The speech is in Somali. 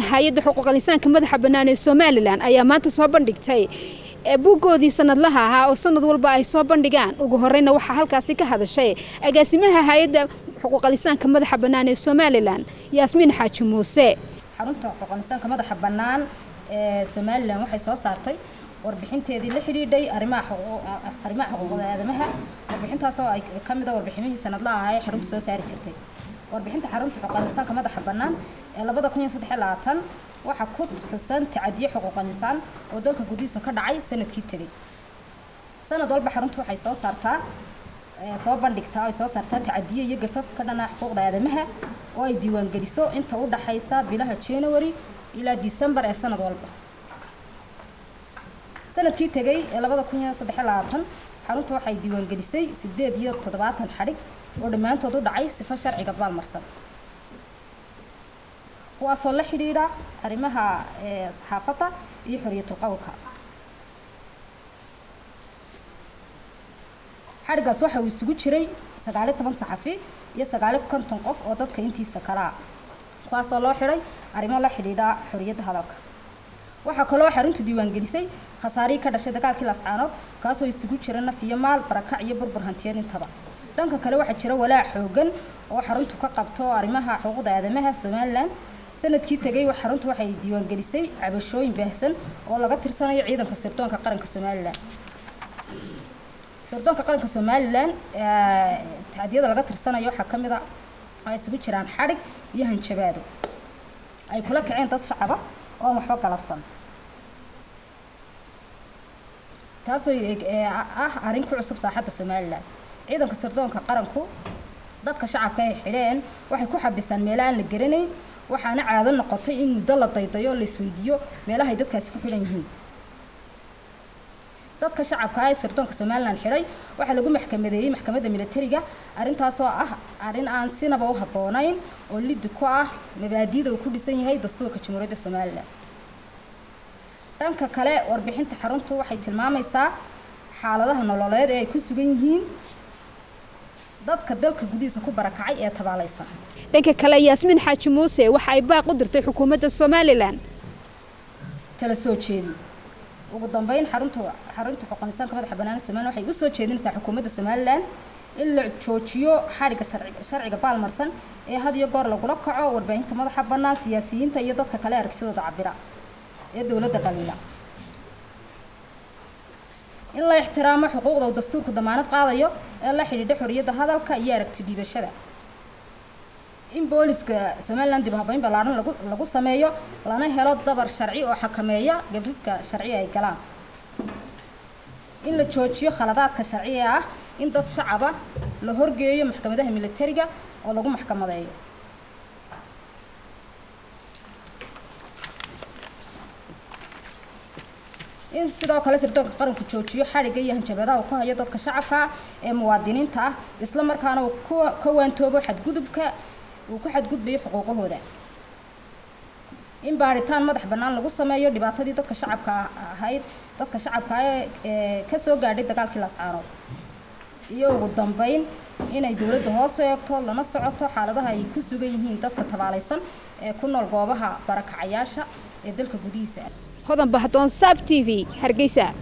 hay'adda xuquuqal insaanka madaxa bannaan ee somalilan ayaa maanta soo bandhigtay. Buuggoodii sanadlaha ahaa oo sanad walba ay soo bandhigaan ugu horeyna waxaa halkaasi ka hadashay agaasimaha hay'adda xuquuqal madaxa bannaan ee somalilan yaasmiin xaaji muuse. Xarunta xuquuqal insaanka madaxa bannaan ee somalilan waxay soo saartay warbixinteedii la xidhiidhay arrimaha xuquuqda aadamaha. Warbixintaasoo ay ka mid a warbiximihii sanadlaha ahaa ee xarunta soo saari jirtay. Warbixinta xarunta xuquuqal insaanka madaxa bannaan waxaa ku xusan tacadiye xuquuqal insaan oo dalka gudihiisa ka dhacay sannadkii tegey sanad walba xaruntu waxay soo saartaa soo bandhigtaa ay soo saartaa tacadiye iyo gafaf ka dhana xuquuqda aadamaha oo ay diiwaangeliso inta u dhaxaysa bilaha january ilaa december ee sanad walba. Sanadkii tegey ee xaruntu waxay diiwaangelisay sideed iyo toddobaatan xadhig oo dhammaantood u dhacay sifo sharciga baalmarsan kuwaasoo la xidhiidha arrimaha saxaafadda iyo xoriyatul qowlka. Xadhigaas waxa uu isugu jiray sagaaliyo toban saxafi iyo sagaaliyo konton qof oo dadka intiisa kalaa kuwaasoo loo xidhay arrimo la xidhiidha xoriyadda hadalka. Waxaa kaloo xaruntu diiwaangelisay khasaarihii ka dhashay dagaalkii lascaanood kaasoo isugu jira naf iyo maal barakac iyo burbur hantiyeed intaba. Dhanka kale waxaa jira walaac xoogan oo xaruntu ka qabto arrimaha xuquuqda aadamaha somalilan sannadkii tegey xaruntu waxay diiwaangelisay cabashooyin baahsan oo laga tirsanayo ciidanka sirdoonka qaranka somalilan sirdoonka qaranka somalilan tacdiyada laga tirsanayo waxaa ka mid a ay isugu jiraan xadhig iyo hanjabaado. Ay kula kaceen dad shacaba oon waxba galabsan. Taasoo ah arrin ku cusub saaxadda somalilan ciidanka sirdoonka qaranku dadka shacabka ay xidheen waxay ku xabisaan meela aan la garanayn waxaana caado noqotay in muddo la daydayo la isweydiiyo meelahay dadkaasi ku xidhan yihiin. Dadka shacabka ee sirdoonka somalilan xidhay waxaa lagu maxkamadeeyey maxkamadda militariga arrintaasoo ah arrin aan sinaba u habboonayn oo liddi ku ah mabaadiida uu ku dhisan yahay dastuurka jamhuuriyadda somalilan dhanka kale warbixinta xaruntu waxay tilmaamaysaa xaaladaha nololeed ee ay ku sugan yihiin dadka dalka gudihiisa ku barakacay ee tabaalaysan dhanka kale yaasmiin xaaji muuse waxa ay baaq u dirtay xukuumadda somalilan. Kala soo jeedi ugu dambeyn xarunta xarunta xuquuqinsaanka madaxa bannaan somalilan waxay u soo jeedinaysaa xukuumadda somalilan in la joojiyo xadhigga sharciga baalmarsan ee had iyo goor lagula kaco warbaahinta madaxa bannaan siyaasiyiinta iyo dadka kale aragtidooda cabira ee dowladda dhaliila in la ixtiraamo xuquuqda uu dastuurku damaanad qaadayo ee la xidhiidha xorriyadda hadalka iyo aragti dhiibashada in booliska somalilan dib habayn ballaaran lagu lagu sameeyo lana helo dabar sharci oo xakameeya gafafka sharci ay galaan. In la joojiyo khaladaadka sharciga ah in dad shacaba la horgeeyo maxkamadaha militariga oo lagu maxkamadeeyo in sidoo kale sirdoonka qaranku joojiyo xadhigga iyo hanjabadaha uu ku hayo dadka shacabka ee muwaadiniinta ah isla markaana uu ka waantoobo xadgudubka uu ku xadgudbayo xuquuqahooda. In baaritaan madax bannaan lagu sameeyo dhibaatadii dadka shacabka ahayd dadka shacabka ee ka soo gaadhay dagaalkii lascaanood iyo ugu dambeyn inay dowladda hoos u eegto lana socoto xaaladaha ay ku sugan yihiin dadka tabaalaysan ee ku nool goobaha barakacayaasha ee dalka gudihiisa hodan bahdoon saab t v. Hargeysa